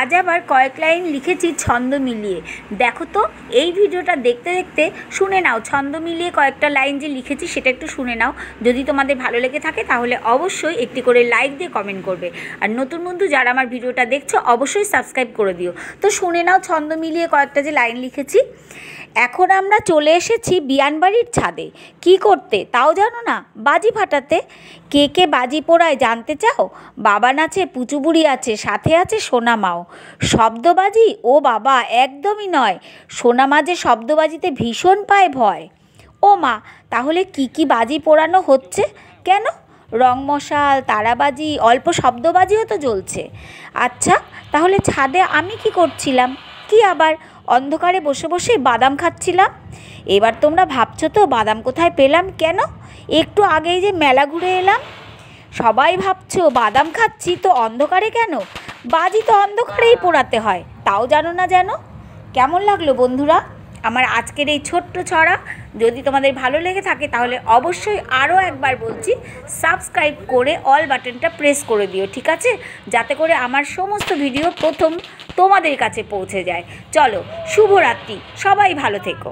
আজ আবার কয়েক লাইন লিখেছি ছন্দ মিলিয়ে। দেখো তো, এই ভিডিওটা দেখতে দেখতে শুনে নাও, ছন্দ মিলিয়ে কয়েকটা লাইন যে লিখেছি সেটা একটু শুনে নাও। যদি তোমাদের ভালো লেগে থাকে তাহলে অবশ্যই একটি করে লাইক দিয়ে কমেন্ট করবে। আর নতুন বন্ধু যারা আমার ভিডিওটা দেখছ, অবশ্যই সাবস্ক্রাইব করে দিও। তো শুনে নাও ছন্দ মিলিয়ে কয়েকটা যে লাইন লিখেছি। এখন আমরা চলে এসেছি বিয়ানবাড়ির ছাদে। কি করতে? তাও জানো না? বাজি ফাটাতে। কে কে বাজি পোড়ায় জানতে চাও? বাবা নাচে, পুচুবুড়ি আছে, সাথে আছে সোনামাও শব্দবাজি? ও বাবা, একদমই নয়। সোনা মাঝে শব্দবাজিতে ভীষণ পায় ভয়। ও মা, তাহলে কি কি বাজি পোড়ানো হচ্ছে? কেন? রং মশাল তারাবাজি, অল্প শব্দবাজিও তো জ্বলছে। আচ্ছা তাহলে ছাদে আমি কি করছিলাম? কি আবার? অন্ধকারে বসে বসে বাদাম খাচ্ছিলাম? এবার তোমরা ভাবছ তো বাদাম কোথায় পেলাম কেন? একটু আগেই যে মেলা ঘুরে এলাম। সবাই ভাবছ, বাদাম খাচ্ছি, তো অন্ধকারে কেন? বাজি তো অন্ধকারেই পোড়াতে হয়, তাও জানো না যেন? কেমন লাগল বন্ধুরা? আমার আজকের এই ছোট্ট ছড়া, যদি তোমাদের ভালো লেগে থাকে তাহলে অবশ্যই আরও একবার বলছি সাবস্ক্রাইব করে অল বাটনটা প্রেস করে দিও, ঠিক আছে? যাতে করে আমার সমস্ত ভিডিও প্রথম তোমাদের কাছে পৌঁছে যায়। চলো, শুভরাত্রি, সবাই ভালো থেকো।